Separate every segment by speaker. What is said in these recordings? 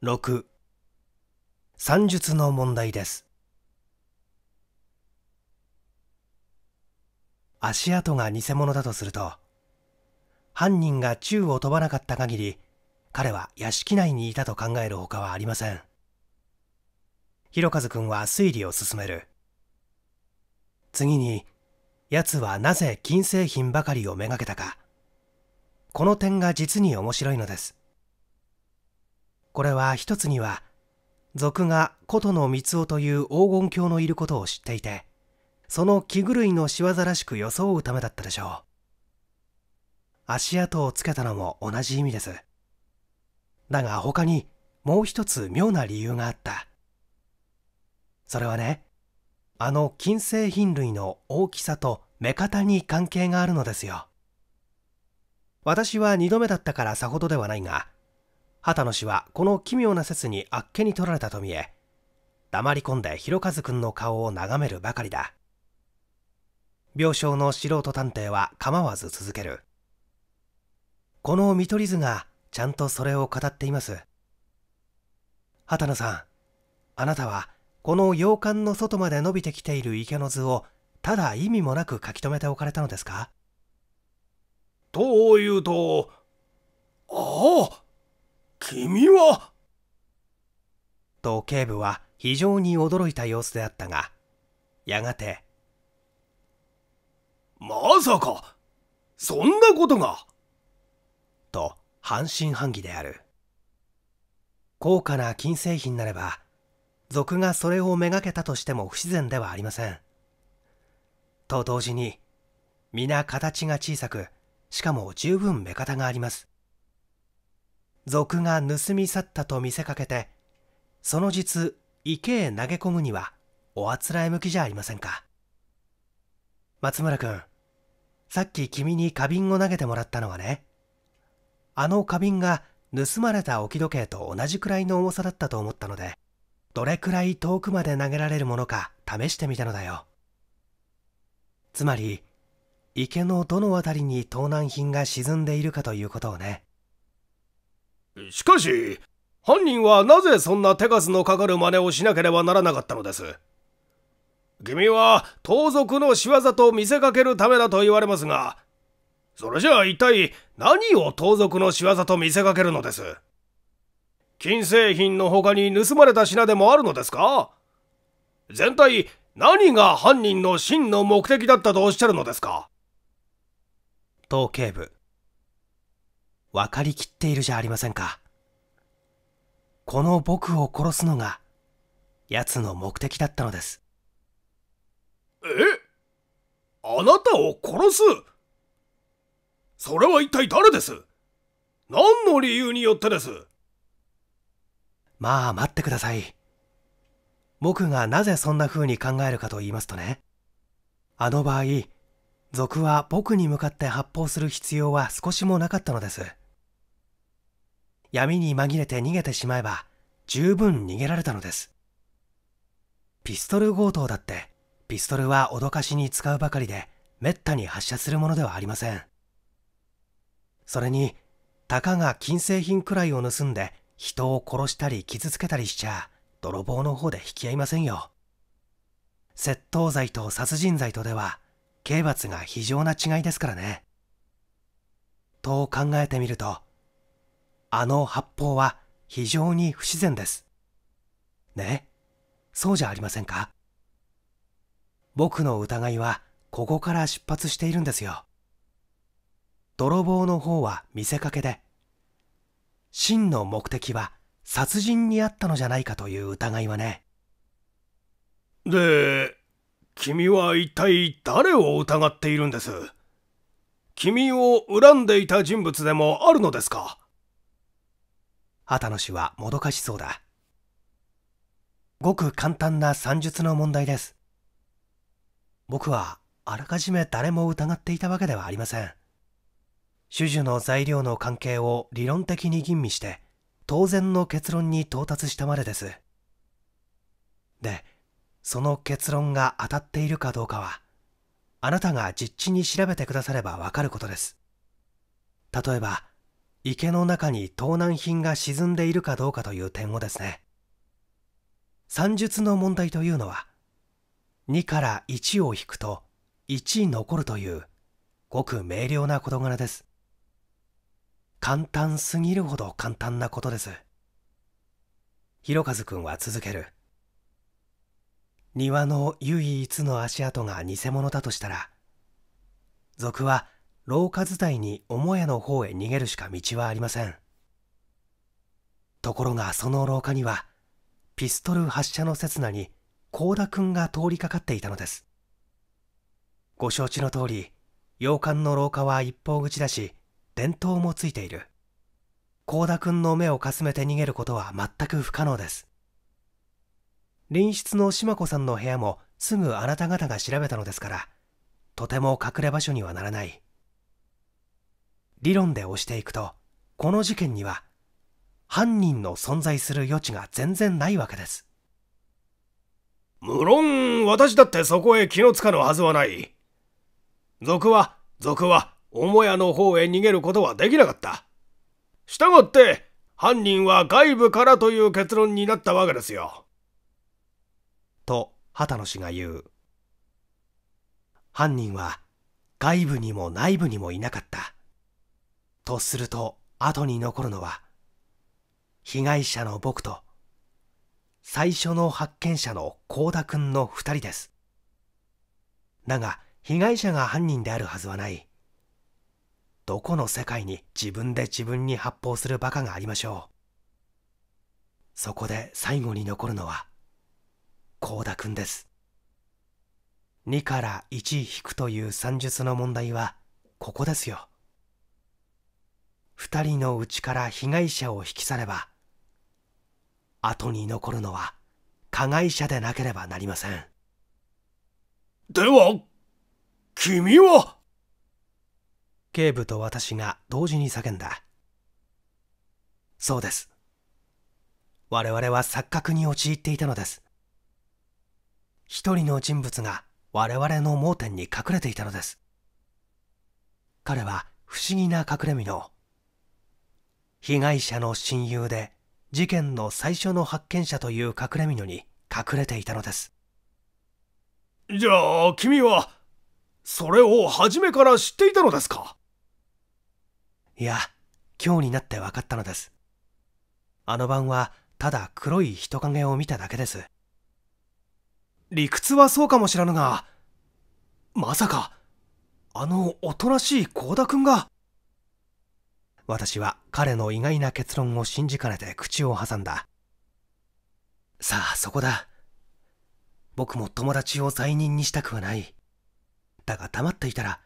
Speaker 1: 6算術の問題です。足跡が偽物だとすると犯人が宙を飛ばなかった限り彼は屋敷内にいたと考えるほかはありません。ひろかずくんは推理を進める。次に奴はなぜ金製品ばかりをめがけたか。この点が実に面白いのです。これは一つには族が琴の三尾という黄金鏡のいることを知っていてその気狂いの仕業らしく装うためだったでしょう。足跡をつけたのも同じ意味です。だが他にもう一つ妙な理由があった。それはねあの金製品類の大きさと目方に関係があるのですよ。私は二度目だったからさほどではないが畑野氏はこの奇妙な説にあっけに取られたと見え黙り込んで広和くんの顔を眺めるばかりだ。病床の素人探偵は構わず続ける。この見取り図がちゃんとそれを語っています。畑野さんあなたはこの洋館の外まで伸びてきている池の図をただ意味もなく書き留めておかれたのですか？
Speaker 2: というとああ君は？
Speaker 1: と警部は非常に驚いた様子であったがやがて「
Speaker 2: まさかそんなことが!」
Speaker 1: と半信半疑である。高価な金製品なれば族がそれをめがけたとしても不自然ではありません。と同時に皆形が小さくしかも十分目方があります賊が盗み去ったと見せかけてその実池へ投げ込むにはおあつらえ向きじゃありませんか。松村君さっき君に花瓶を投げてもらったのはねあの花瓶が盗まれた置き時計と同じくらいの重さだったと思ったのでどれくらい遠くまで投げられるものか試してみたのだよ。つまり池のどの辺りに盗難品が沈んでいるかということをね
Speaker 2: しかし犯人はなぜそんな手数のかかる真似をしなければならなかったのです？君は盗賊の仕業と見せかけるためだと言われますがそれじゃあ一体何を盗賊の仕業と見せかけるのです？金製品の他に盗まれた品でもあるのですか？全体何が犯人の真の目的だったとおっしゃるのですか？
Speaker 1: 東警部。分かりきっているじゃありませんか。この僕を殺すのが奴の目的だったのです。
Speaker 2: え？あなたを殺す？それは一体誰です？何の理由によってです？
Speaker 1: まあ待ってください。僕がなぜそんな風に考えるかと言いますとねあの場合賊は僕に向かって発砲する必要は少しもなかったのです闇に紛れて逃げてしまえば十分逃げられたのです。ピストル強盗だってピストルは脅かしに使うばかりでめったに発射するものではありません。それにたかが金製品くらいを盗んで人を殺したり傷つけたりしちゃ泥棒の方で引き合いませんよ。窃盗罪と殺人罪とでは刑罰が非常な違いですからね。と考えてみるとあの発砲は非常に不自然です。ね？そうじゃありませんか？僕の疑いはここから出発しているんですよ。泥棒の方は見せかけで真の目的は殺人にあったのじゃないかという疑いはね。
Speaker 2: で君は一体誰を疑っているんです？君を恨んでいた人物でもあるのですか？
Speaker 1: 畑野氏はもどかしそうだ。ごく簡単な算術の問題です。僕はあらかじめ誰も疑っていたわけではありません。種々の材料の関係を理論的に吟味して当然の結論に到達したまでです。でその結論が当たっているかどうかはあなたが実地に調べてくださればわかることです。例えば池の中に盗難品が沈んでいるかどうかという点をですね。算術の問題というのは2から1を引くと1残るというごく明瞭な事柄です。簡単すぎるほど簡単なことです。ひろかずくんは続ける。庭の唯一の足跡が偽物だとしたら賊は廊下伝いに母屋の方へ逃げるしか道はありません。ところがその廊下にはピストル発射の刹那に幸田くんが通りかかっていたのです。ご承知の通り洋館の廊下は一方口だし電灯もついている。幸田くんの目をかすめて逃げることは全く不可能です。隣室の島子さんの部屋もすぐあなた方が調べたのですからとても隠れ場所にはならない。理論で押していくとこの事件には犯人の存在する余地が全然ないわけです。
Speaker 2: 無論私だってそこへ気のつかぬはずはない。賊は賊は母屋の方へ逃げることはできなかった。したがって犯人は外部からという結論になったわけですよ。
Speaker 1: と畑野氏が言う。犯人は外部にも内部にもいなかったとすると後に残るのは被害者の僕と最初の発見者の幸田君の二人です。だが被害者が犯人であるはずはない。どこの世界に自分で自分に発砲するバカがありましょう。そこで最後に残るのは幸田君です。2から1引くという算術の問題はここですよ。二人のうちから被害者を引き去れば後に残るのは加害者でなければなりません。
Speaker 2: では君は？
Speaker 1: 警部と私が同時に叫んだ。そうです。我々は錯覚に陥っていたのです。一人の人物が我々の盲点に隠れていたのです。彼は不思議な隠れ身の被害者の親友で事件の最初の発見者という隠れ蓑に隠れていたのです。
Speaker 2: じゃあ君はそれを初めから知っていたのですか？
Speaker 1: いや今日になって分かったのです。あの晩はただ黒い人影を見ただけです。理屈はそうかもしらぬがまさかあのおとなしい幸田君が私は彼の意外な結論を信じかねて口を挟んだ。さあ、そこだ。僕も友達を罪人にしたくはない。だが黙っていたら、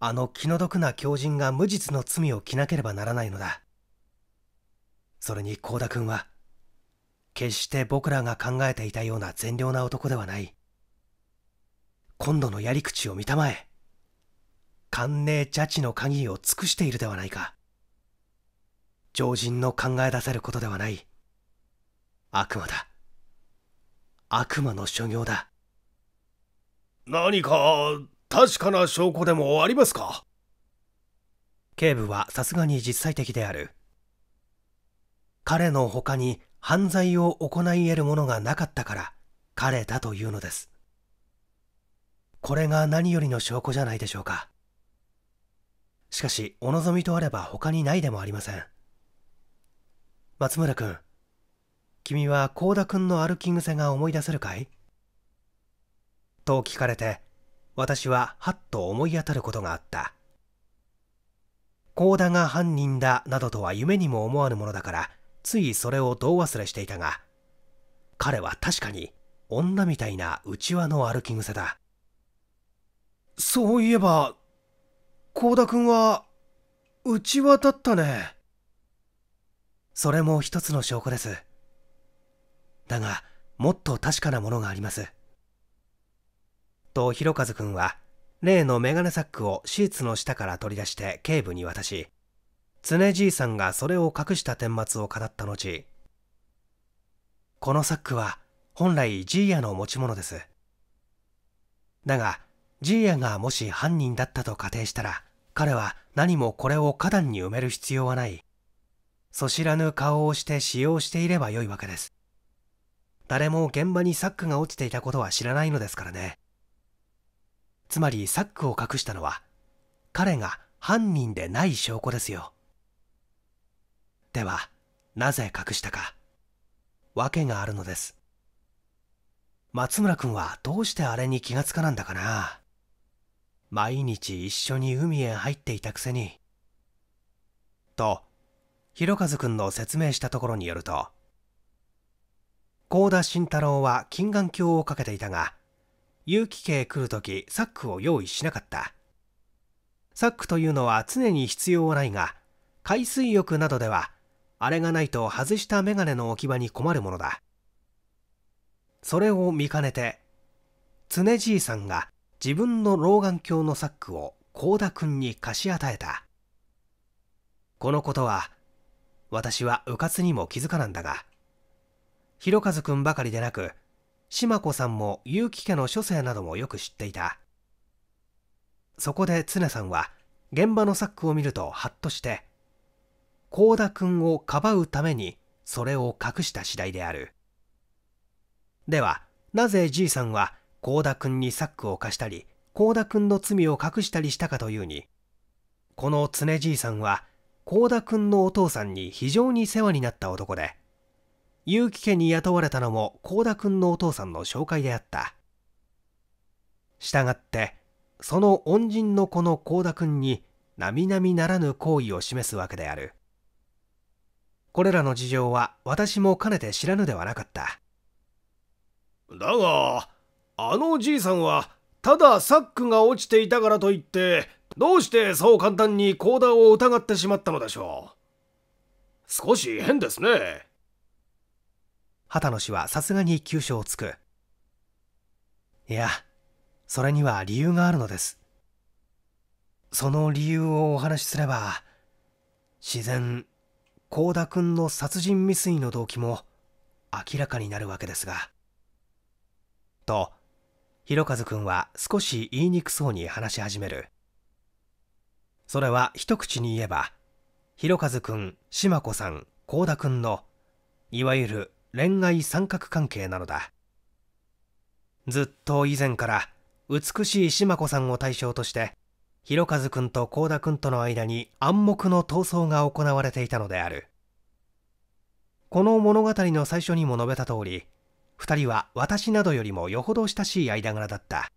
Speaker 1: あの気の毒な狂人が無実の罪を着なければならないのだ。それに幸田君は、決して僕らが考えていたような善良な男ではない。今度のやり口を見たまえ。寛寧邪智の鍵を尽くしているではないか。常人の考え出せることではない。悪魔だ。悪魔の所業だ。
Speaker 2: 何か確かな証拠でもありますか？
Speaker 1: 警部はさすがに実際的である。彼の他に犯罪を行い得るものがなかったから彼だというのです。これが何よりの証拠じゃないでしょうか。しかしお望みとあれば他にないでもありません松村君君は幸田君の歩き癖が思い出せるかい？と聞かれて私ははっと思い当たることがあった。幸田が犯人だなどとは夢にも思わぬものだからついそれをどう忘れしていたが彼は確かに女みたいな内輪の歩き癖だ。そういえば幸田君は内輪だったね。それも一つの証拠です。だが、もっと確かなものがあります。と、ひろかずくんは、例のメガネサックをシーツの下から取り出して警部に渡し、常じいさんがそれを隠した顛末を語った後、このサックは本来ジーヤの持ち物です。だが、ジーヤがもし犯人だったと仮定したら、彼は何もこれを花壇に埋める必要はない。そ知らぬ顔をして使用していればよいわけです。誰も現場にサックが落ちていたことは知らないのですからね。つまりサックを隠したのは、彼が犯人でない証拠ですよ。では、なぜ隠したか。訳があるのです。松村君はどうしてあれに気がつかなんだかな。毎日一緒に海へ入っていたくせに。と、ひろかずくんの説明したところによると、高田慎太郎は金眼鏡をかけていたが、結城家へ来るときサックを用意しなかった。サックというのは常に必要はないが、海水浴などでは、あれがないと外したメガネの置き場に困るものだ。それを見かねて、常じいさんが自分の老眼鏡のサックを幸田くんに貸し与えた。このことは、私は迂闊にも気づかなんだが、ひろかずくんばかりでなく、島子さんも結城家の書生などもよく知っていた。そこで常さんは、現場のサックを見るとハッとして、幸田くんをかばうためにそれを隠した次第である。では、なぜじいさんは幸田くんにサックを貸したり、幸田くんの罪を隠したりしたかというに、この常じいさんは、幸田くんのお父さんに非常に世話になった男で、結城家に雇われたのも幸田くんのお父さんの紹介であった。したがって、その恩人の子の幸田くんに並々ならぬ行為を示すわけである。これらの事情は私もかねて知らぬではなかった。
Speaker 2: だが、あのじいさんは、ただサックが落ちていたからといって、どうしてそう簡単にコーダを疑ってしまったのでしょう？少し変ですね。
Speaker 1: 畑野氏はさすがに急所をつく。いや、それには理由があるのです。その理由をお話しすれば、自然、幸田君の殺人未遂の動機も明らかになるわけですが。と、ひろかずくんは少し言いにくそうに話し始める。それは一口に言えば、ひろかずくん、しまこさん、幸田くんの、いわゆる恋愛三角関係なのだ。ずっと以前から美しい島子さんを対象として、ひろかずくんと幸田くんとの間に暗黙の闘争が行われていたのである。この物語の最初にも述べた通り、二人は私などよりもよほど親しい間柄だった。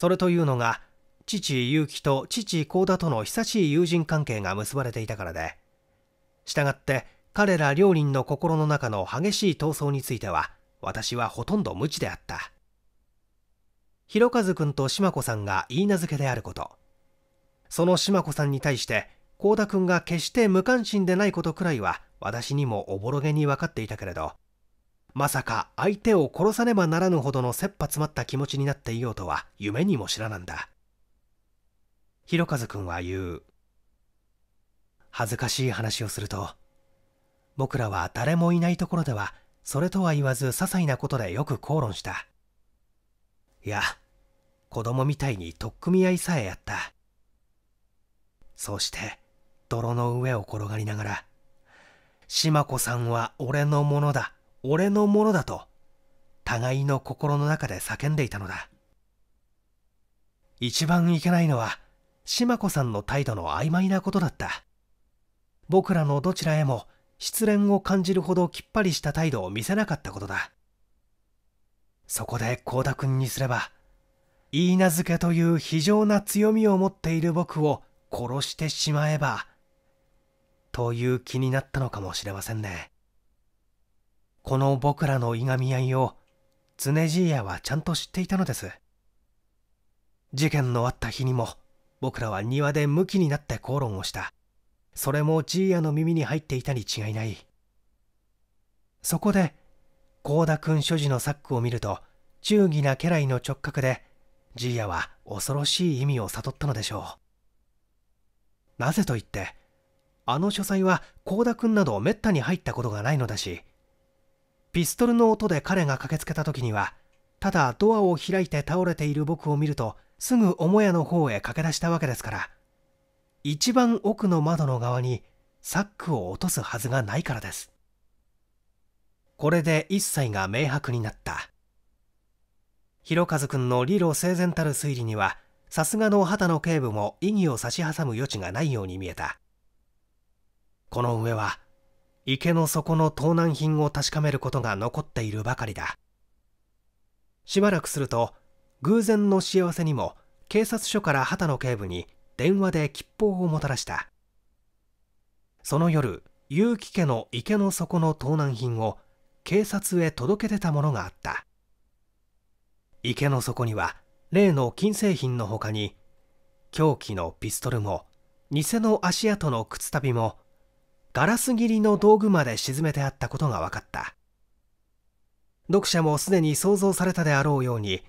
Speaker 1: それというのが、父結城と父幸田との久しい友人関係が結ばれていたからで、したがって彼ら両人の心の中の激しい闘争については、私はほとんど無知であった。ひろかずくんとしまこさんが言い名付けであること。そのしまこさんに対して、こうたくんが決して無関心でないことくらいは、私にもおぼろげに分かっていたけれど、まさか相手を殺さねばならぬほどの切羽詰まった気持ちになっていようとは夢にも知らなんだ。ひろかずくんは言う。恥ずかしい話をすると、僕らは誰もいないところでは、それとは言わず些細なことでよく口論した。いや、子供みたいに取っ組み合いさえやった。そうして、泥の上を転がりながら、島子さんは俺のものだ、俺のものだと、互いの心の中で叫んでいたのだ。一番いけないのは、島子さんの態度の曖昧なことだった。僕らのどちらへも失恋を感じるほどきっぱりした態度を見せなかったことだ。そこで幸田君にすれば、言い名付けという非常な強みを持っている僕を殺してしまえば、という気になったのかもしれませんね。この僕らのいがみ合いを、常じいやはちゃんと知っていたのです。事件のあった日にも、僕らは庭でムキになって口論をした。それもジーヤの耳に入っていたに違いない。そこで、幸田君所持のサックを見ると、忠義な家来の直角で、ジーヤは恐ろしい意味を悟ったのでしょう。なぜと言って、あの書斎は幸田君などめったに入ったことがないのだし、ピストルの音で彼が駆けつけた時には、ただドアを開いて倒れている僕を見ると、すぐ母屋の方へ駆け出したわけですから、一番奥の窓の側にサックを落とすはずがないからです。これで一切が明白になった。広和君の理路整然たる推理にはさすがの畑野警部も異議を差し挟む余地がないように見えた。この上は池の底の盗難品を確かめることが残っているばかりだ。しばらくすると偶然の幸せにも警察署から畑野警部に電話で吉報をもたらした。その夜結城家の池の底の盗難品を警察へ届け出たものがあった。池の底には例の金製品の他に凶器のピストルも偽の足跡の靴旅もガラス切りの道具まで沈めてあったことが分かった。読者もすでに想像されたであろうように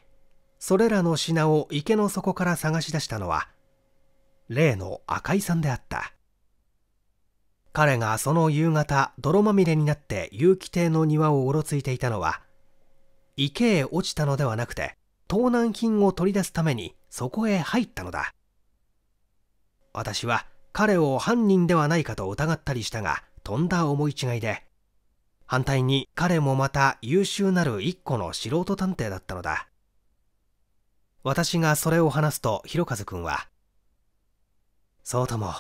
Speaker 1: それらの品を池の底から探し出したのは例の赤井さんであった。彼がその夕方泥まみれになって結城邸の庭をうろついていたのは池へ落ちたのではなくて盗難品を取り出すためにそこへ入ったのだ。私は彼を犯人ではないかと疑ったりしたがとんだ思い違いで反対に彼もまた優秀なる一個の素人探偵だったのだ。私がそれを話すと広和君は「そうとも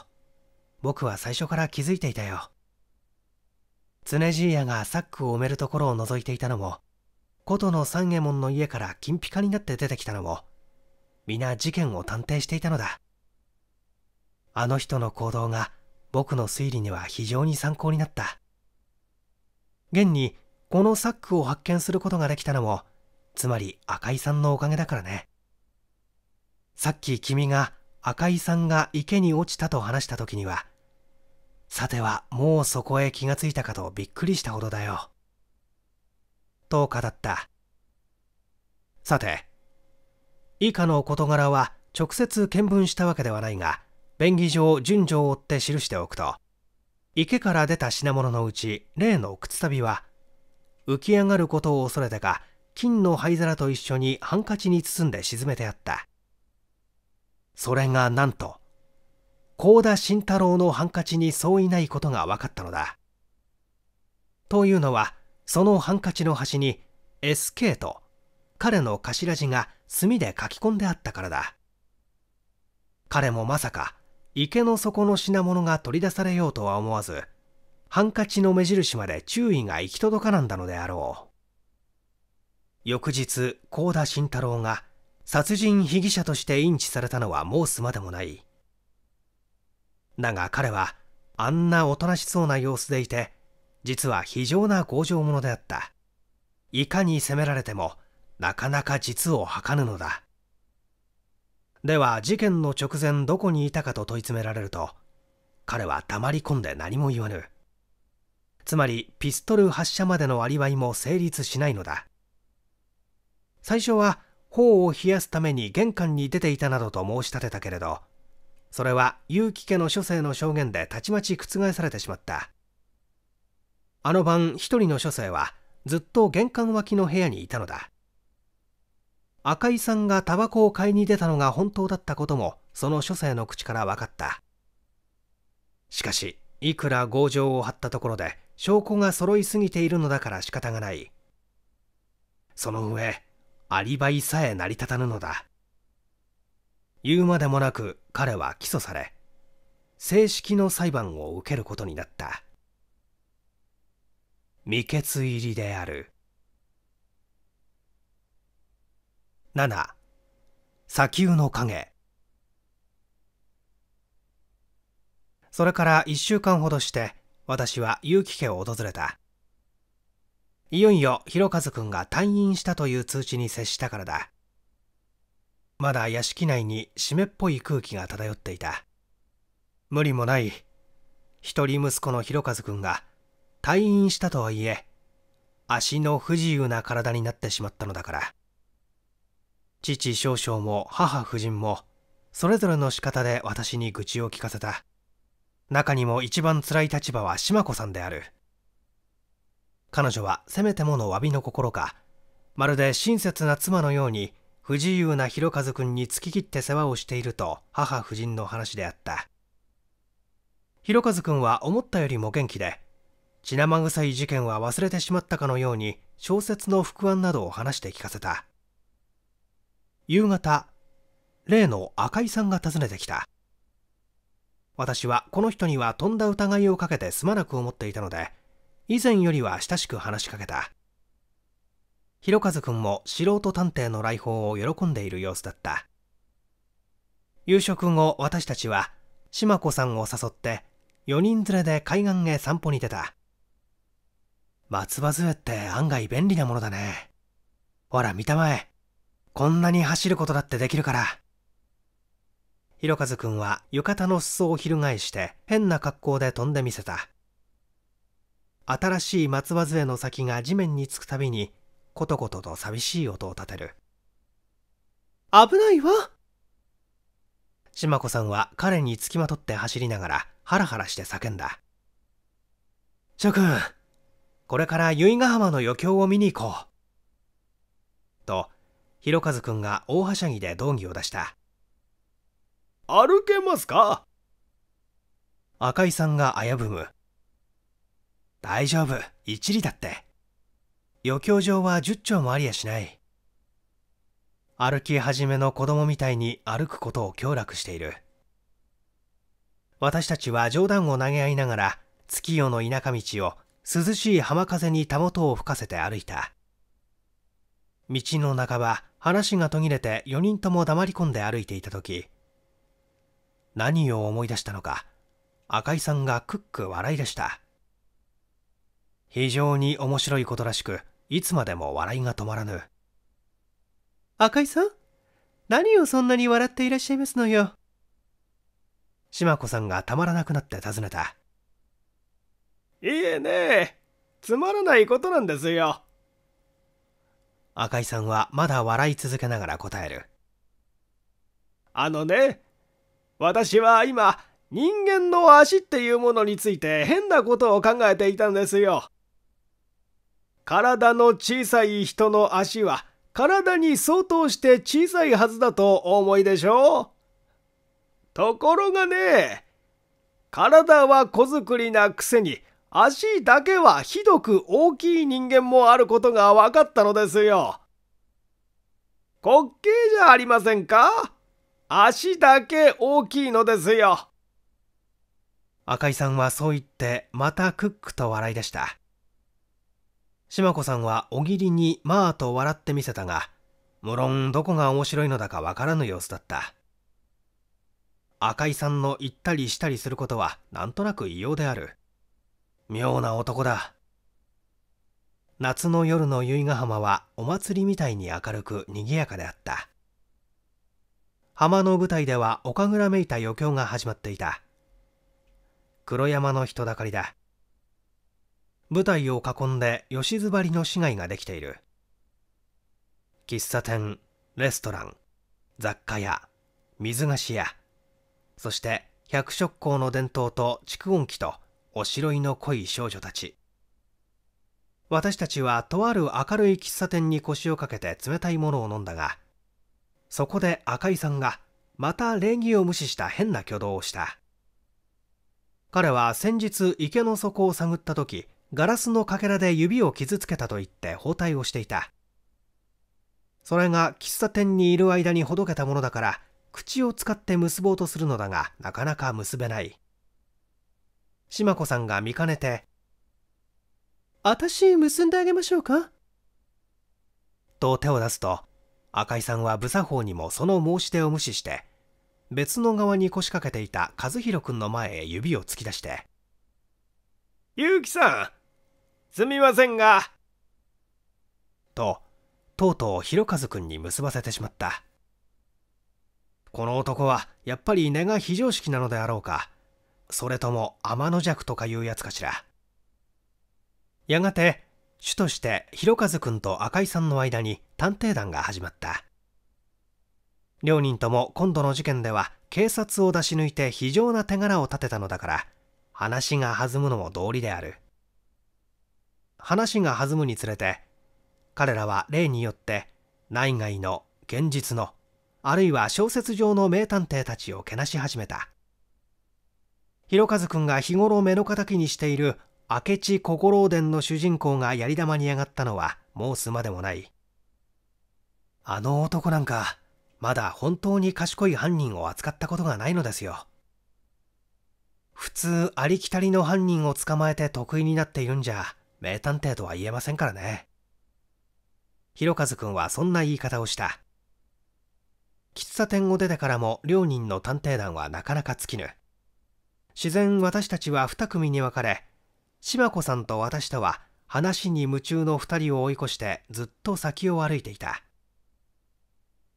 Speaker 1: 僕は最初から気づいていたよ」常じいやがサックを埋めるところを覗いていたのも琴の三右衛門の家から金ピカになって出てきたのも皆事件を探偵していたのだあの人の行動が僕の推理には非常に参考になった。現にこのサックを発見することができたのも、つまり赤井さんのおかげだからね。さっき君が赤井さんが池に落ちたと話した時には、さてはもうそこへ気がついたかとびっくりしたほどだよ。と語った。さて、以下の事柄は直接見聞したわけではないが、便宜上順序を追って記しておくと池から出た品物のうち例の靴旅は浮き上がることを恐れてか金の灰皿と一緒にハンカチに包んで沈めてあったそれがなんと幸田慎太郎のハンカチに相違ないことが分かったのだ。というのはそのハンカチの端に SK と彼の頭字が墨で書き込んであったからだ。彼もまさか池の底の品物が取り出されようとは思わずハンカチの目印まで注意が行き届かなんだのであろう。翌日幸田慎太郎が殺人被疑者として認知されたのは申すまでもない。だが彼はあんなおとなしそうな様子でいて実は非常な強情者であった。いかに責められてもなかなか実を吐かぬのだ。では事件の直前どこにいたかと問い詰められると彼は黙り込んで何も言わぬ。つまりピストル発射までのアリバイも成立しないのだ。最初は頬を冷やすために玄関に出ていたなどと申し立てたけれどそれは結城家の書生の証言でたちまち覆されてしまった。あの晩一人の書生はずっと玄関脇の部屋にいたのだ。赤井さんがタバコを買いに出たのが本当だったこともその書生の口から分かった。しかしいくら強情を張ったところで証拠が揃いすぎているのだから仕方がない。その上アリバイさえ成り立たぬのだ。言うまでもなく彼は起訴され正式の裁判を受けることになった。未決入りである。7砂丘の影。それから1週間ほどして私は結城家を訪れた。いよいよ広和くんが退院したという通知に接したからだ。まだ屋敷内に湿っぽい空気が漂っていた。無理もない。一人息子の広和くんが退院したとはいえ足の不自由な体になってしまったのだから。父少々も母夫人もそれぞれの仕方で私に愚痴を聞かせた。中にも一番辛い立場は島子さんである。彼女はせめてもの詫びの心かまるで親切な妻のように不自由な弘和君に付き切って世話をしていると母夫人の話であった。ひろかずくんは思ったよりも元気で血生臭い事件は忘れてしまったかのように小説の副案などを話して聞かせた。夕方例の赤井さんが訪ねてきた。私はこの人にはとんだ疑いをかけてすまなく思っていたので以前よりは親しく話しかけた。ひろかずくんも素人探偵の来訪を喜んでいる様子だった。夕食後私たちは島子さんを誘って4人連れで海岸へ散歩に出た。松葉杖って案外便利なものだね。ほら見たまえ。こんなに走ることだってできるから。ひろかずくんは浴衣の裾を翻して変な格好で飛んでみせた。新しい松葉杖の先が地面につくたびにコトコトと寂しい音を立てる。危ないわ。島子さんは彼につきまとって走りながらハラハラして叫んだ。諸君。これから由比ヶ浜の余興を見に行こう。とひろかずくんが大はしゃぎで道義を出した。
Speaker 2: 歩けますか？
Speaker 1: 赤井さんが危ぶむ大丈夫。一里だって。余興場は10丁もありやしない。歩き始めの子供みたいに歩くことを強楽している。私たちは冗談を投げ合いながら月夜の田舎道を涼しい浜風にたもとを吹かせて歩いた。道の半ば話が途切れて4人とも黙り込んで歩いていた時何を思い出したのか赤井さんがクック笑い出した。非常に面白いことらしくいつまでも笑いが止まらぬ。赤井さん？何をそんなに笑っていらっしゃいますのよ？島子さんがたまらなくなって尋ねた。
Speaker 2: いえねつまらないことなんですよ。
Speaker 1: 赤井さんはまだ笑い続けながら答える。
Speaker 2: あのね私は今人間の足っていうものについて変なことを考えていたんですよ体の小さい人の足は体に相当して小さいはずだとお思いでしょうところがね体は子作りなくせに足だけはひどく大きい人間もあることが分かったのですよ。滑稽じゃありませんか？足だけ大きいのですよ。
Speaker 1: 赤井さんはそう言ってまたクックと笑い出した。島子さんはおぎりにまあと笑ってみせたが、無論どこが面白いのだかわからぬ様子だった。赤井さんの行ったりしたりすることはなんとなく異様である。妙な男だ。夏の夜の由比ヶ浜はお祭りみたいに明るく賑やかであった。浜の舞台では岡倉めいた余興が始まっていた。黒山の人だかりだ。舞台を囲んで吉津張りの市街ができている。喫茶店、レストラン、雑貨屋、水菓子屋、そして百色香の伝統と蓄音機とおしろいの濃い少女たち。私たちはとある明るい喫茶店に腰をかけて冷たいものを飲んだが、そこで赤井さんがまた礼儀を無視した変な挙動をした。彼は先日池の底を探った時、ガラスのかけらで指を傷つけたと言って包帯をしていた。それが喫茶店にいる間にほどけたものだから、口を使って結ぼうとするのだが、なかなか結べない。島子さんが見かねて、あたし結んであげましょうか？と手を出すと、赤井さんは無作法にもその申し出を無視して、別の側に腰掛けていた和弘君の前へ指を突き出して、
Speaker 2: ゆうきさん、すみませんが、
Speaker 1: と、とうとうひろかず君に結ばせてしまった。この男はやっぱり根が非常識なのであろうか。それとも天の弱とかいうやつかしら。やがて、主としてひろかずくんと赤井さんの間に探偵団が始まった。両人とも今度の事件では警察を出し抜いて非常な手柄を立てたのだから、話が弾むのも道理である。話が弾むにつれて、彼らは例によって内外の現実のあるいは小説上の名探偵たちをけなし始めた。ひろかずくんが日頃目の敵にしている明智小五郎伝の主人公がやり玉に上がったのは申すまでもないあの男なんかまだ本当に賢い犯人を扱ったことがないのですよ普通ありきたりの犯人を捕まえて得意になっているんじゃ名探偵とは言えませんからね。ひろかずくんはそんな言い方をした。喫茶店を出てからも両人の探偵団はなかなか尽きぬ。自然私たちは二組に分かれ島子さんと私とは話に夢中の二人を追い越してずっと先を歩いていた。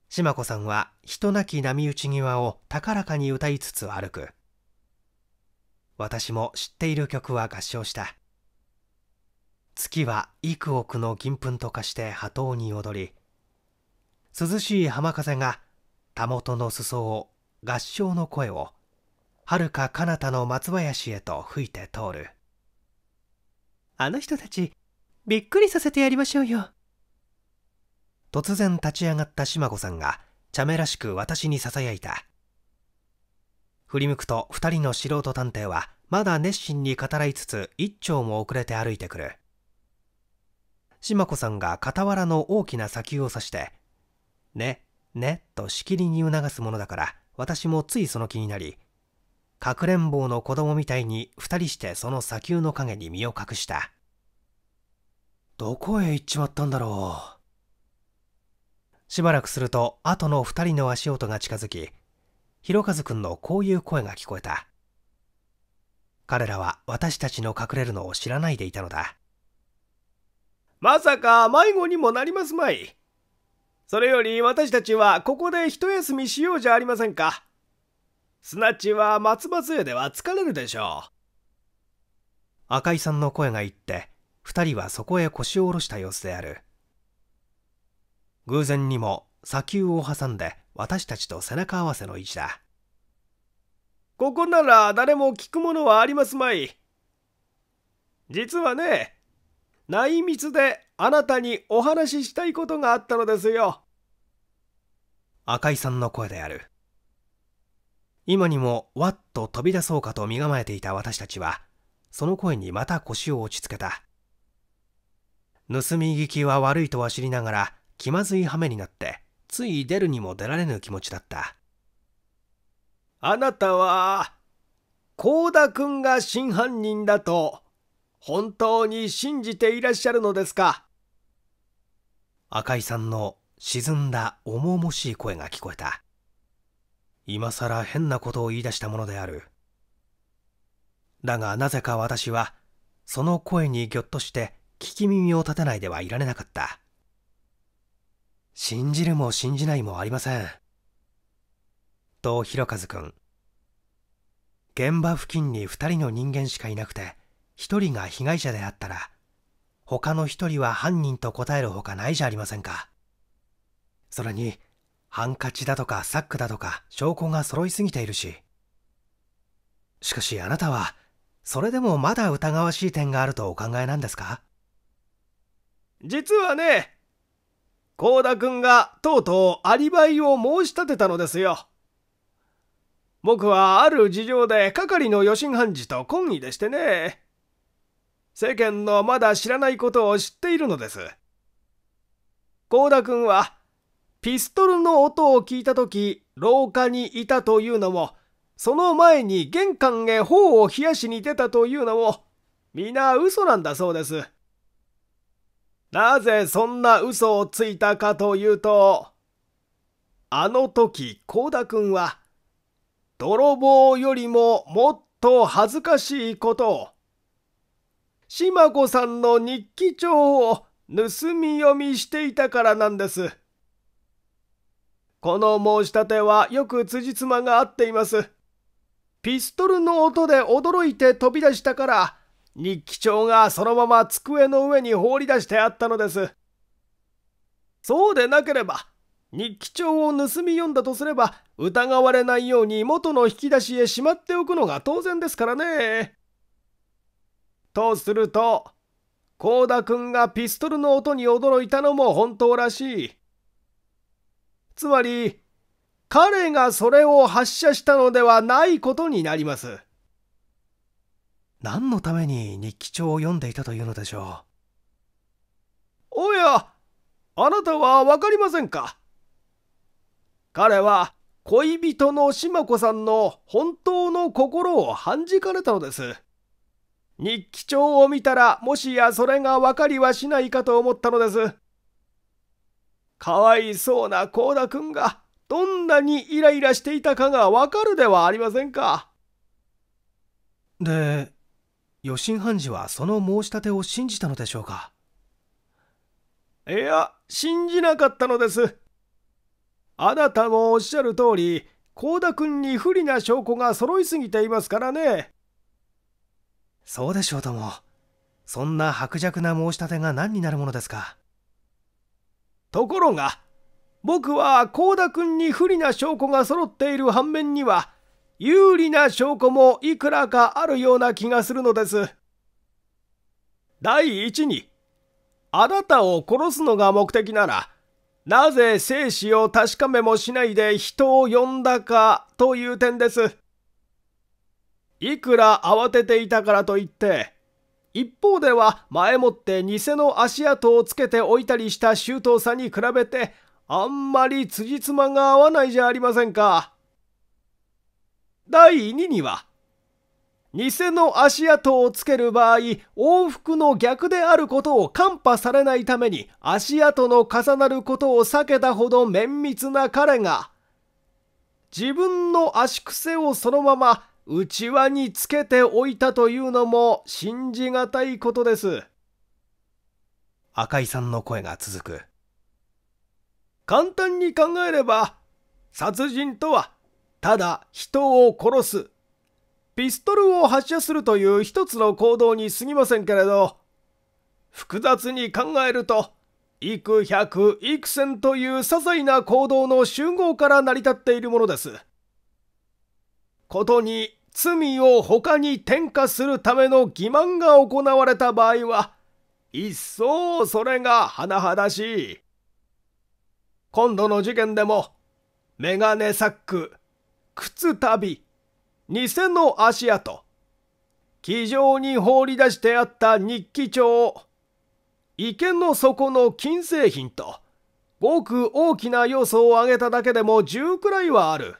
Speaker 1: 島子さんは人なき波打ち際を高らかに歌いつつ歩く。私も知っている曲は合唱した。月は幾億の銀粉と化して波頭に踊り涼しい浜風がたもとの裾を合唱の声を遥か彼方の松林へと吹いて通る。あの人たちびっくりさせてやりましょうよ。突然立ち上がった島子さんが茶目らしく私にささやいた。振り向くと二人の素人探偵はまだ熱心に語らいつつ一丁も遅れて歩いてくる。島子さんが傍らの大きな砂丘を指して「ねね」としきりに促すものだから私もついその気になりかくれんぼうの子供みたいに二人してその砂丘の陰に身を隠した。どこへ行っちまったんだろう。しばらくすると後の二人の足音が近づきひろかずくんのこういう声が聞こえた彼らは私たちの隠れるのを知らないでいたのだ
Speaker 2: まさか迷子にもなりますまい。それより私たちはここで一休みしようじゃありませんか。すなっちは松葉杖では疲れるでしょう。
Speaker 1: 赤井さんの声が言って、二人はそこへ腰を下ろした様子である。偶然にも砂丘を挟んで私たちと背中合わせの位置だ。
Speaker 2: ここなら誰も聞くものはありますまい。実はね、内密であなたにお話ししたいことがあったのですよ。
Speaker 1: 赤井さんの声である。今にもわっと飛び出そうかと身構えていた私たちは、その声にまた腰を落ち着けた。盗み聞きは悪いとは知りながら、気まずい羽目になって、つい出るにも出られぬ気持ちだった。
Speaker 2: あなたは、幸田くんが真犯人だと本当に信じていらっしゃるのですか？
Speaker 1: 赤井さんの沈んだ重々しい声が聞こえた。今さら変なことを言い出したものである。だがなぜか私はその声にぎょっとして聞き耳を立てないではいられなかった。信じるも信じないもありませんと広和君現場付近に二人の人間しかいなくて一人が被害者であったら、他の一人は犯人と答えるほかないじゃありませんか。それに、ハンカチだとかサックだとか証拠が揃いすぎているし。しかしあなたは、それでもまだ疑わしい点があるとお考えなんですか？
Speaker 2: 実はね、幸田君がとうとうアリバイを申し立てたのですよ。僕はある事情で係の余震判事と懇意でしてね。世間のまだ知らないことを知っているのです。幸田君は、ピストルの音を聞いたとき、廊下にいたというのも、その前に玄関へ頬を冷やしに出たというのも、皆嘘なんだそうです。なぜそんな嘘をついたかというと、あの時幸田君は、泥棒よりももっと恥ずかしいことを、島子さんの日記帳を盗み読みしていたからなんです。この申し立てはよく辻褄が合っています。ピストルの音で驚いて飛び出したから、日記帳がそのまま机の上に放り出してあったのです。そうでなければ、日記帳を盗み読んだとすれば、疑われないように元の引き出しへしまっておくのが当然ですからね。とすると、幸田君がピストルの音に驚いたのも本当らしい。つまり、彼がそれを発射したのではないことになります。
Speaker 1: 何のために日記帳を読んでいたというのでしょ
Speaker 2: う？おやあなたは分かりませんか？彼は恋人の島子さんの本当の心を半じかれたのです。日記帳を見たらもしやそれが分かりはしないかと思ったのです。かわいそうな幸田くんがどんなにイライラしていたかがわかるではありませんか？
Speaker 1: で、余震判事はその申し立てを信じたのでしょうか？
Speaker 2: いや、信じなかったのです。あなたもおっしゃる通り、幸田くんに不利な証拠が揃いすぎていますからね。
Speaker 1: そうでしょうとも。そんな薄弱な申し立てが何になるものですか？
Speaker 2: ところが、僕は幸田君に不利な証拠が揃っている反面には、有利な証拠もいくらかあるような気がするのです。第一に、あなたを殺すのが目的なら、なぜ生死を確かめもしないで人を呼んだかという点です。いくら慌てていたからといって、一方では前もって偽の足跡をつけておいたりした周到さに比べてあんまり辻褄が合わないじゃありませんか。第2には偽の足跡をつける場合往復の逆であることを看破されないために足跡の重なることを避けたほど綿密な彼が自分の足癖をそのまま内輪につけておいたというのも信じがたいことです。
Speaker 1: 赤井さんの声が続く。
Speaker 2: 簡単に考えれば、殺人とは、ただ人を殺す、ピストルを発射するという一つの行動に過ぎませんけれど、複雑に考えると、幾百幾千という些細な行動の集合から成り立っているものです。ことに罪を他に転嫁するための欺瞞が行われた場合は、一層それが甚だしい。今度の事件でも、メガネサック、靴旅、偽の足跡、気丈に放り出してあった日記帳、池の底の金製品と、ごく大きな要素を挙げただけでも10くらいはある。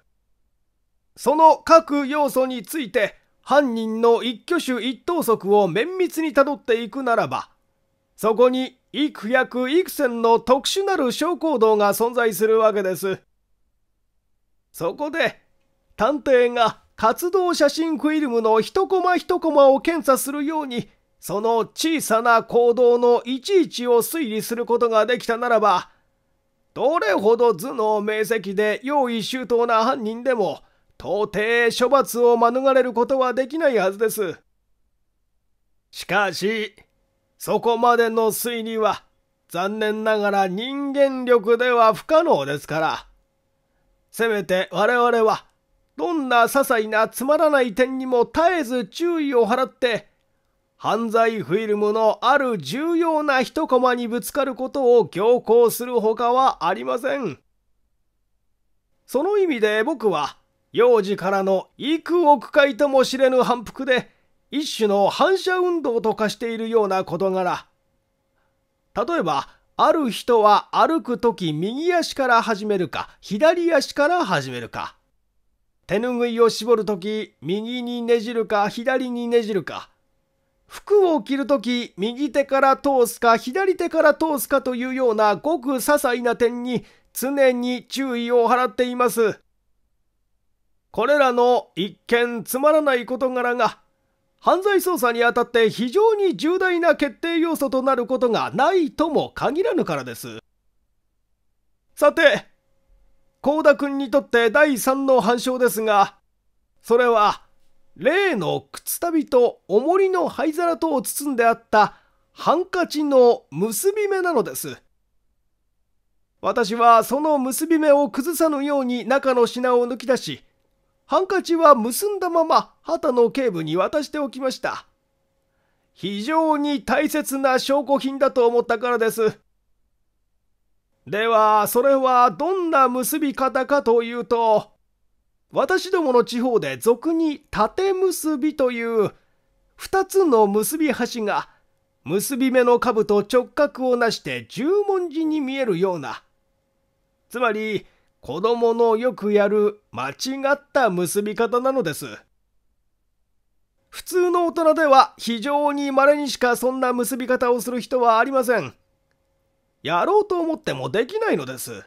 Speaker 2: その各要素について犯人の一挙手一投足を綿密にたどっていくならばそこに幾百幾千の特殊なる小行動が存在するわけです。そこで探偵が活動写真フィルムの一コマ一コマを検査するようにその小さな行動のいちいちを推理することができたならばどれほど頭脳明晰で用意周到な犯人でも到底処罰を免れることはできないはずです。しかし、そこまでの推理は残念ながら人間力では不可能ですから、せめて我々はどんな些細なつまらない点にも絶えず注意を払って、犯罪フィルムのある重要な一コマにぶつかることを強行するほかはありません。その意味で僕は、幼児からの幾億回とも知れぬ反復で一種の反射運動と化しているような事柄例えばある人は歩く時右足から始めるか左足から始めるか手ぬぐいを絞る時右にねじるか左にねじるか服を着る時右手から通すか左手から通すかというようなごく些細な点に常に注意を払っています。これらの一見つまらない事柄が犯罪捜査にあたって非常に重大な決定要素となることがないとも限らぬからです。さて、幸田君にとって第3の反証ですが、それは例の靴旅と重りの灰皿とを包んであったハンカチの結び目なのです。私はその結び目を崩さぬように中の品を抜き出し、ハンカチは結んだまま旗の警部に渡しておきました。非常に大切な証拠品だと思ったからです。では、それはどんな結び方かというと、私どもの地方で俗に縦結びという、2つの結び端が結び目の兜と直角をなして十文字に見えるようなつまり子供のよくやる間違った結び方なのです。普通の大人では非常に稀にしかそんな結び方をする人はありません。やろうと思ってもできないのです。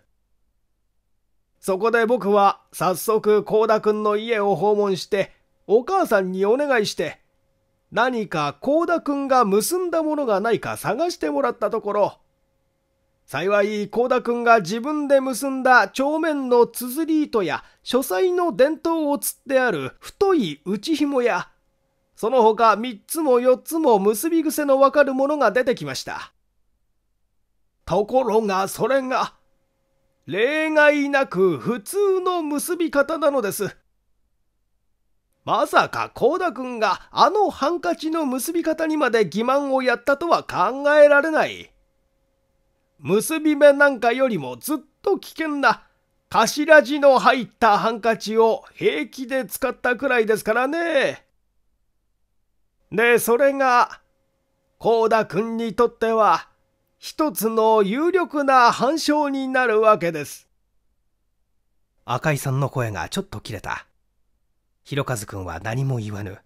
Speaker 2: そこで僕は早速幸田くんの家を訪問してお母さんにお願いして何か幸田くんが結んだものがないか探してもらったところ。幸い幸田くんが自分で結んだ帳面の綴り糸や書斎の伝統をつってある太い内紐やその他3つも4つも結び癖のわかるものが出てきました。ところがそれが例外なく普通の結び方なのですまさか幸田くんがあのハンカチの結び方にまで欺瞞をやったとは考えられない。結び目なんかよりもずっと危険な頭地の入ったハンカチを平気で使ったくらいですからね。で、それが、幸田くんにとっては、一つの有力な反証になるわけです。
Speaker 1: 赤井さんの声がちょっと切れた。ひろかずくんは何も言わぬ。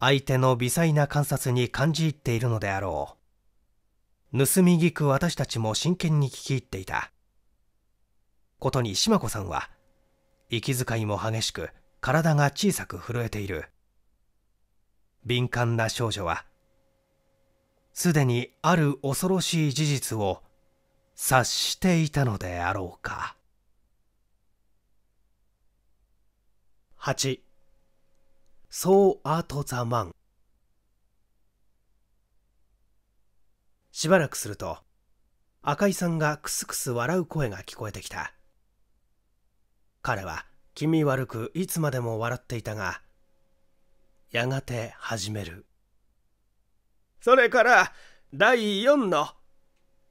Speaker 1: 相手の微細な観察に感じ入っているのであろう。盗み聞く私たちも真剣に聞き入っていた。ことに島子さんは、息遣いも激しく、体が小さく震えている。敏感な少女は、すでにある恐ろしい事実を察していたのであろうか。8ソーアート・ザ・マンしばらくすると赤井さんがクスクス笑う声が聞こえてきた。彼は気味悪くいつまでも笑っていたがやがて始める。
Speaker 2: それから第4の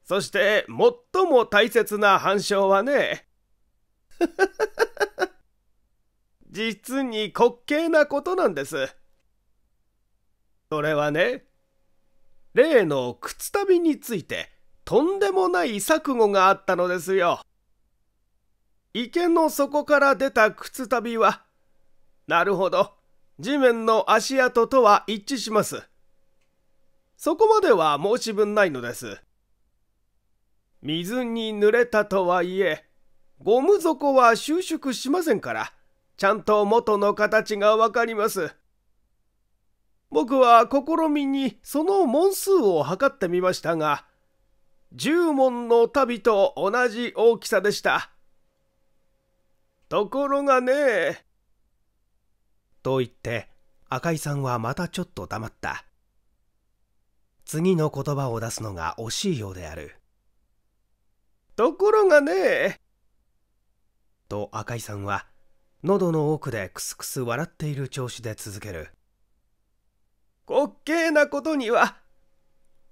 Speaker 2: そして最も大切な反証はね 実に滑稽なことなんです。それはね、例の靴旅についてとんでもない錯誤があったのですよ。池の底から出た靴旅は、なるほど、地面の足跡とは一致します。そこまでは申し分ないのです。水に濡れたとはいえ、ゴム底は収縮しませんから、ちゃんと元の形がわかります。僕は試みにその問数を測ってみましたが、10問の旅と同じ大きさでした。ところがね。
Speaker 1: と言って赤井さんはまたちょっと黙った。次の言葉を出すのが惜しいようである。
Speaker 2: ところがね。
Speaker 1: と赤井さんは喉の奥でクスクス笑っている調子で続ける
Speaker 2: 滑稽なことには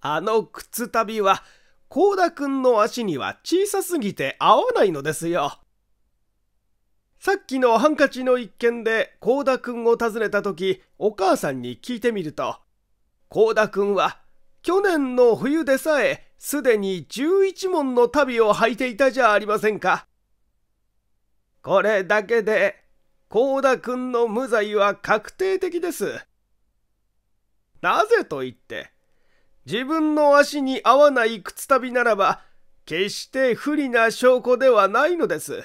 Speaker 2: あの靴旅は幸田くんの足には小さすぎて合わないのですよさっきのハンカチの一件で幸田くんを訪ねた時お母さんに聞いてみると幸田くんは去年の冬でさえすでに11問の旅を履いていたじゃありませんか。これだけで、幸田くんの無罪は確定的です。なぜと言って、自分の足に合わない靴旅ならば、決して不利な証拠ではないのです。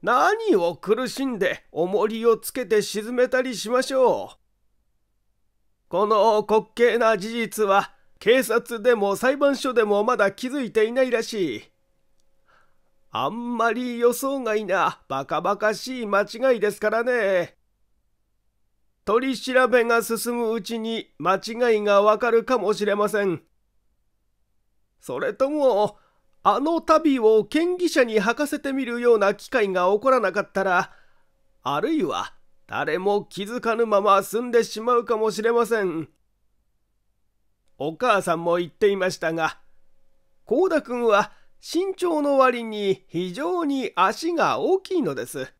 Speaker 2: 何を苦しんで重りをつけて沈めたりしましょう。この滑稽な事実は、警察でも裁判所でもまだ気づいていないらしい。あんまり予想外なバカバカしい間違いですからね。取り調べが進むうちに間違いがわかるかもしれません。それとも、あの旅を県議者に履かせてみるような機会が起こらなかったら、あるいは誰も気づかぬまま済んでしまうかもしれません。お母さんも言っていましたが、幸田君は身長の割に非常に足が大きいのです。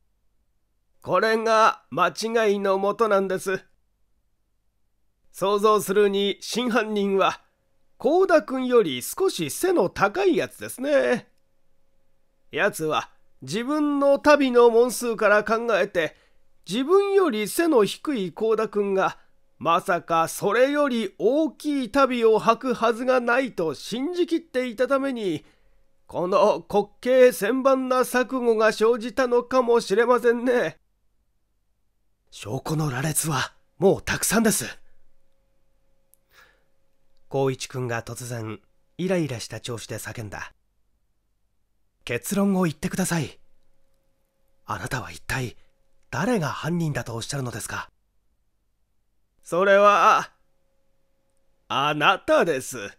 Speaker 2: これが間違いのもとなんです。想像するに真犯人は幸田君より少し背の高いやつですね。やつは自分の旅の問数から考えて自分より背の低い幸田君がまさかそれより大きい旅を履くはずがないと信じきっていたためにこの滑稽千万な錯誤が生じたのかもしれませんね。
Speaker 1: 証拠の羅列はもうたくさんです。光一君が突然イライラした調子で叫んだ。結論を言ってください。あなたは一体誰が犯人だとおっしゃるのですか？
Speaker 2: それは、あなたです。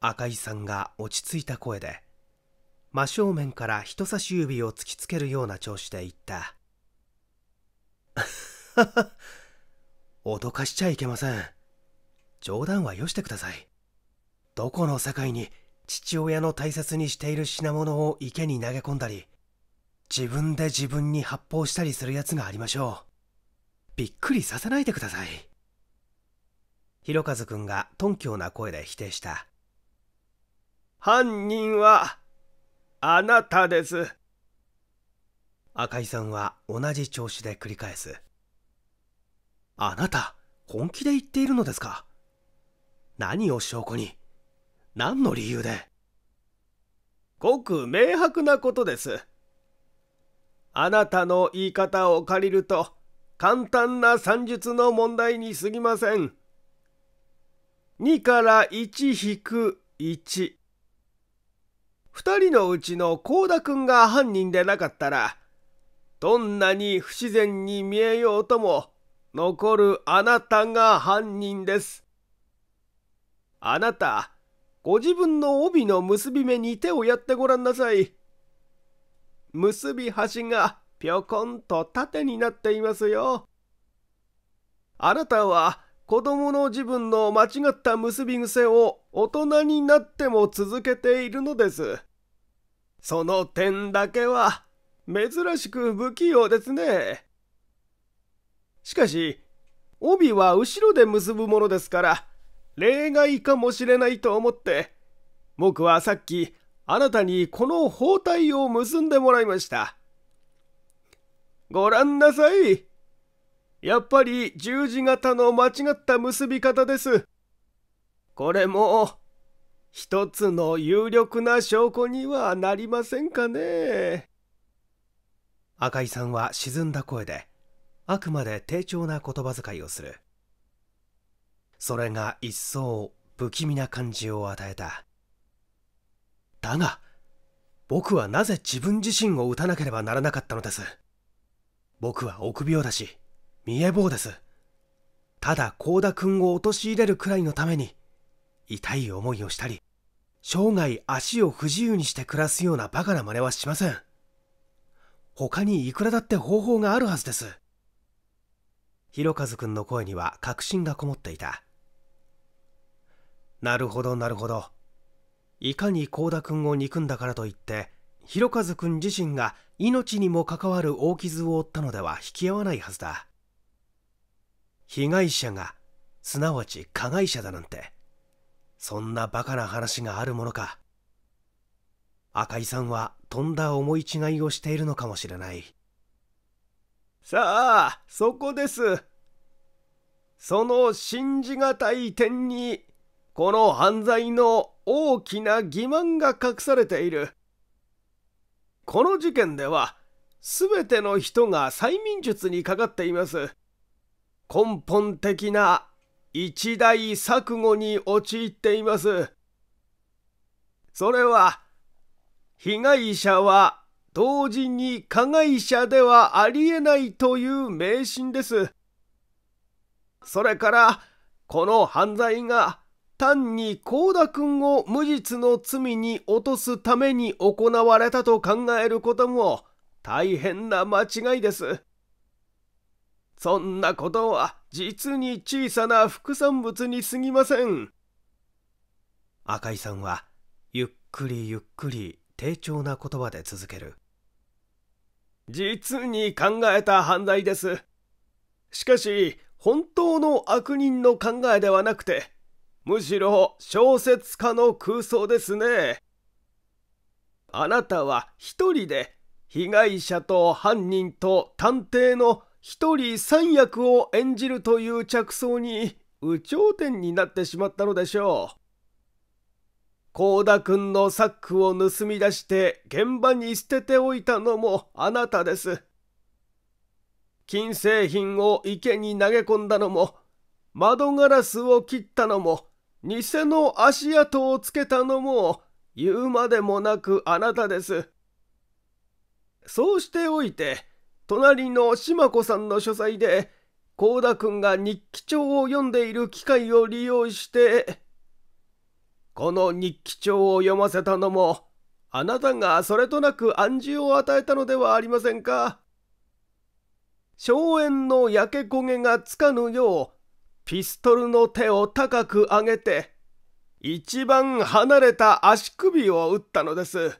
Speaker 1: 赤井さんが落ち着いた声で、真正面から人差し指を突きつけるような調子で言った。脅かしちゃいけません。冗談はよしてください。どこの世界に父親の大切にしている品物を池に投げ込んだり、自分で自分に発砲したりするやつがありましょう。びっくりさせないでください。ひろかずくんが頓強な声で否定した。
Speaker 2: 犯人は、あなたです。
Speaker 1: 赤井さんは同じ調子で繰り返す。あなた、本気で言っているのですか何を証拠に？何の理由で
Speaker 2: ごく明白なことです。あなたの言い方を借りると、簡単な算術の問題にすぎません。2から1引く1。2人のうちの幸田君が犯人でなかったら、どんなに不自然に見えようとも、残るあなたが犯人です。あなた、ご自分の帯の結び目に手をやってごらんなさい。結び端がぴょこんと縦になっていますよ。あなたは子供の自分の間違った結び癖を大人になっても続けているのです。その点だけは珍しく不器用ですね。しかし、帯は後ろで結ぶものですから、例外かもしれないと思って、僕はさっきあなたにこの包帯を結んでもらいました。ご覧なさい。やっぱり十字型の間違った結び方です。これも一つの有力な証拠にはなりませんかね。
Speaker 1: 赤井さんは沈んだ声であくまで低調な言葉遣いをする。それが一層不気味な感じを与えた。だが、僕はなぜ自分自身を撃たなければならなかったのです。僕は臆病だし、見え坊です。ただ幸田君を陥れるくらいのために、痛い思いをしたり、生涯足を不自由にして暮らすようなバカな真似はしません。他にいくらだって方法があるはずです。ひろかずくんの声には確信がこもっていた。なるほどなるほど。いかに幸田君を憎んだからといって、ひろかずくん自身が命にも関わる大傷を負ったのでは引き合わないはずだ。被害者が、すなわち加害者だなんて、そんなバカな話があるものか。赤井さんはとんだ思い違いをしているのかもしれない。
Speaker 2: さあ、そこです。その信じがたい点にこの犯罪の大きな欺瞞が隠されている。この事件では、すべての人が催眠術にかかっています。根本的な一大錯誤に陥っています。それは、被害者は同時に加害者ではありえないという迷信です。それから、この犯罪が単に幸田君を無実の罪に落とすために行われたと考えることも大変な間違いです。そんなことは実に小さな副産物にすぎません。
Speaker 1: 赤井さんはゆっくりゆっくり低調な言葉で続ける。
Speaker 2: 実に考えた犯罪です。しかし、本当の悪人の考えではなくてむしろ小説家の空想ですねあなたは一人で被害者と犯人と探偵の一人三役を演じるという着想に有頂天になってしまったのでしょう。幸田君のサックを盗み出して現場に捨てておいたのもあなたです。金製品を池に投げ込んだのも窓ガラスを切ったのも偽の足跡をつけたのも言うまでもなくあなたです。そうしておいて、隣の島子さんの書斎で、幸田君が日記帳を読んでいる機会を利用して、この日記帳を読ませたのも、あなたがそれとなく暗示を与えたのではありませんか。荘園の焼け焦げがつかぬよう、ピストルの手を高く上げて、一番離れた足首を打ったのです。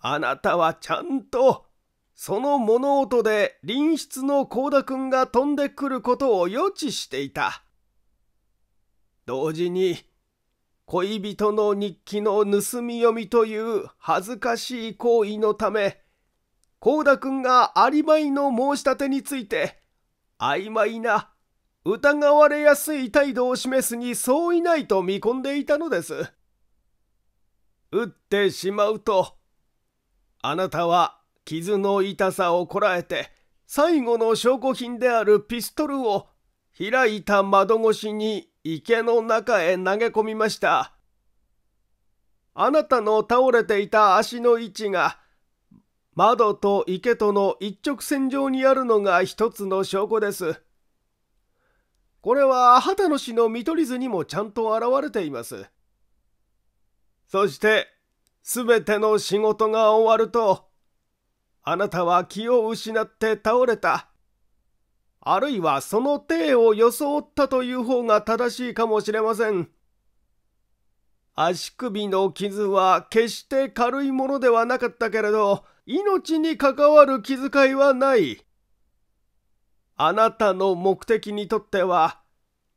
Speaker 2: あなたはちゃんとその物音で隣室の幸田くんが飛んでくることを予知していた。同時に恋人の日記の盗み読みという恥ずかしい行為のため幸田くんがアリバイの申し立てについて曖昧な疑われやすい態度を示すにそういないと見込んでいたのです。打ってしまうとあなたは傷の痛さをこらえて最後の証拠品であるピストルを開いた窓越しに池の中へ投げ込みました。あなたの倒れていた足の位置が窓と池との一直線上にあるのが一つの証拠です。これは畑野氏の見取り図にもちゃんと現れています。そしてすべての仕事が終わると、あなたは気を失って倒れた。あるいはその体を装ったという方が正しいかもしれません。足首の傷は決して軽いものではなかったけれど、命に関わる気遣いはない。あなたの目的にとっては、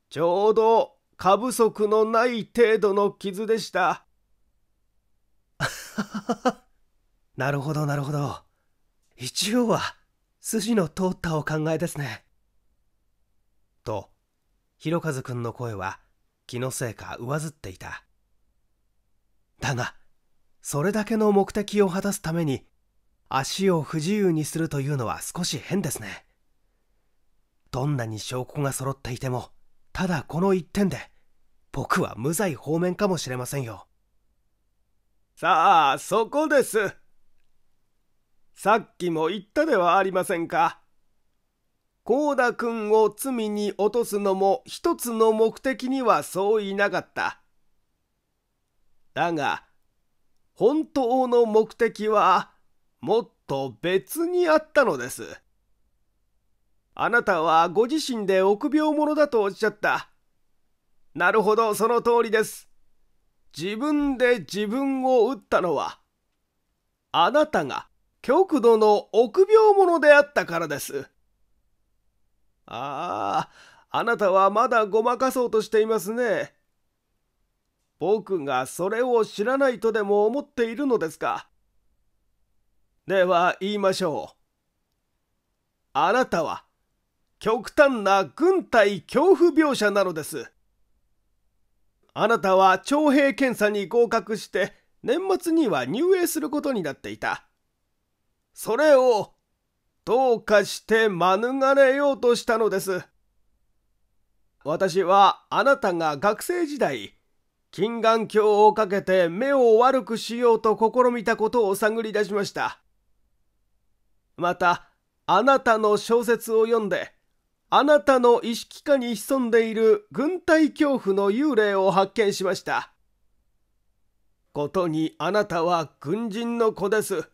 Speaker 2: ちょうど過不足のない程度の傷でした。
Speaker 1: なるほどなるほど。一応は筋の通ったお考えですね。とひろかずくんの声は気のせいか上ずっていた。だがそれだけの目的を果たすために足を不自由にするというのは少し変ですね。どんなに証拠が揃っていてもただこの一点で僕は無罪放免かもしれませんよ
Speaker 2: さあ、そこです。さっきも言ったではありませんか。幸田君を罪に落とすのも一つの目的にはそういなかった。だが、本当の目的はもっと別にあったのです。あなたはご自身で臆病者だとおっしゃった。なるほど、その通りです。自分で自分を撃ったのはあなたが極度の臆病者であったからです。ああ、あなたはまだごまかそうとしていますね。僕がそれを知らないとでも思っているのですか。では言いましょう。あなたは極端な軍隊恐怖描写なのです。あなたは徴兵検査に合格して年末には入営することになっていた。それをどうかして免れようとしたのです。私はあなたが学生時代、金眼鏡をかけて目を悪くしようと試みたことを探り出しました。また、あなたの小説を読んで、あなたの意識下に潜んでいる軍隊恐怖の幽霊を発見しました。ことにあなたは軍人の子です。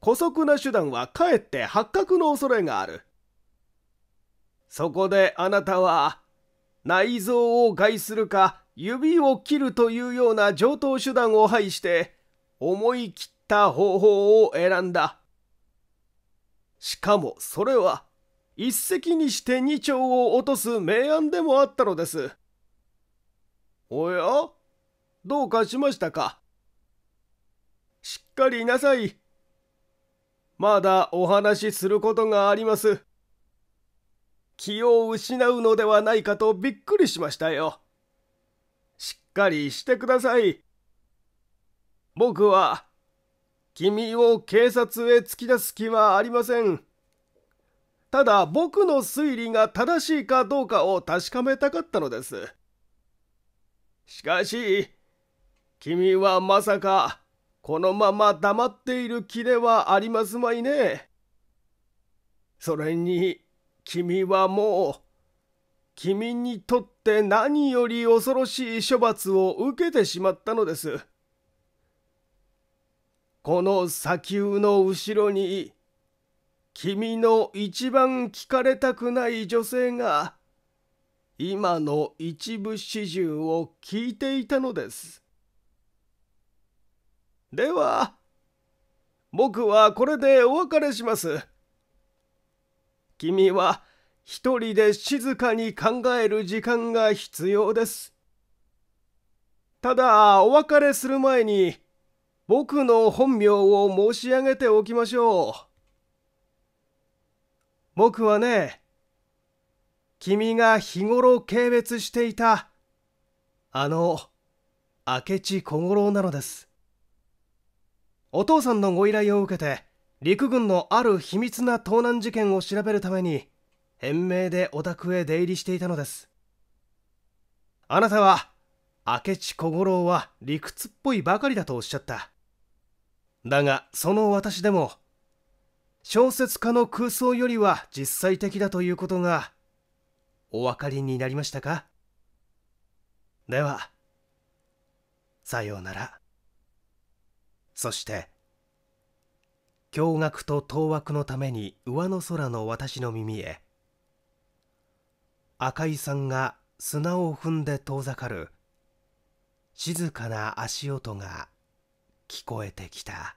Speaker 2: 姑息な手段はかえって発覚の恐れがある。そこであなたは内臓を害するか指を切るというような上等手段を排して思い切った方法を選んだ。しかもそれは一石にして二鳥を落とす明暗でもあったのです。おや？どうかしましたか？しっかりなさい。まだお話しすることがあります。気を失うのではないかとびっくりしましたよ。しっかりしてください。僕は君を警察へ突き出す気はありません。ただ僕の推理が正しいかどうかを確かめたかったのです。しかし、君はまさかこのまま黙っている気ではありますまいね。それに君はもう君にとって何より恐ろしい処罰を受けてしまったのです。この砂丘の後ろに君の一番聞かれたくない女性が今の一部始終を聞いていたのです。では僕はこれでお別れします。君は一人で静かに考える時間が必要です。ただお別れする前に僕の本名を申し上げておきましょう。僕はね、君が日頃軽蔑していた、あの、明智小五郎なのです。お父さんのご依頼を受けて、陸軍のある秘密な盗難事件を調べるために、延命でお宅へ出入りしていたのです。あなたは、明智小五郎は理屈っぽいばかりだとおっしゃった。だがその私でも小説家の空想よりは実際的だということがお分かりになりましたか？ではさようなら。そして驚愕と当惑のために上の空の私の耳へ赤井さんが砂を踏んで遠ざかる静かな足音が聞こえてきた。